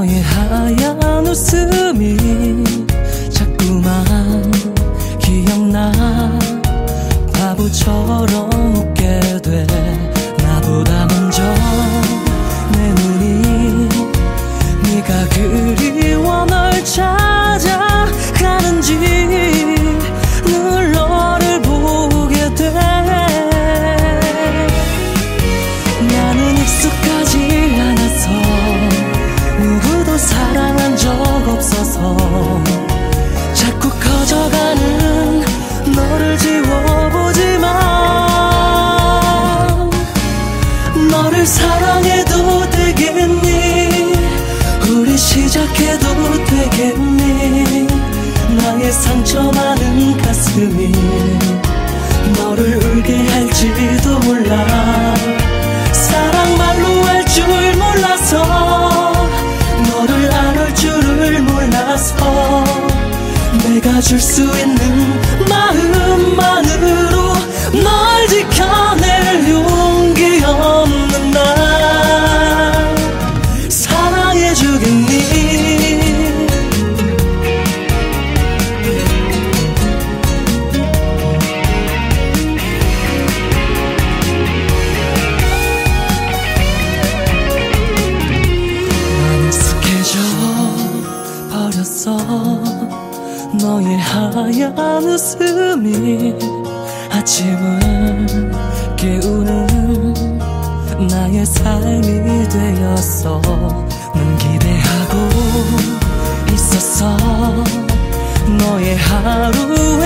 너의 하얀 웃음이 사랑한 적 없어서 자꾸 커져가는 너를 지워보지만 너를 사랑해도 되겠니? 우리 시작해도 되겠니? 나의 상처 많은 가슴이 너를 울게 할 내가 줄 수 있는 너의 하얀 웃음이 아침을 깨우는 나의 삶이 되었어 난 기대하고 있었어. 너의 하루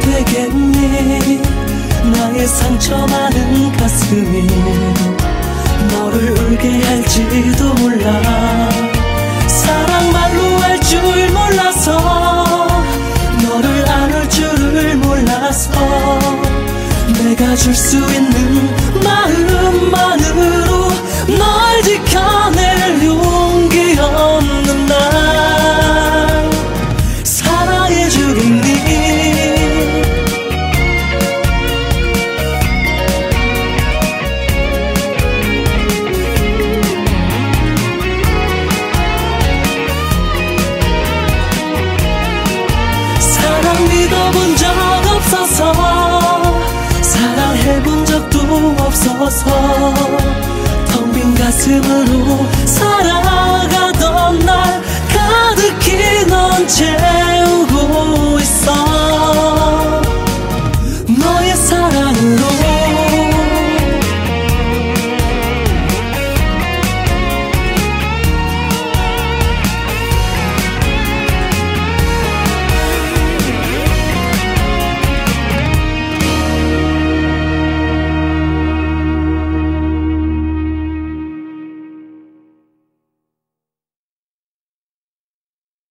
되겠니? 나의 상처 많은 가슴이 너를 울게 할지도 몰라. 사랑 말로 할 줄 몰라서 너를 안을 줄을 몰라서 내가 줄 수 있는 마음만으로 널 지켜 없어서 텅 빈 가슴으로 살아가던 날 가득히 넌채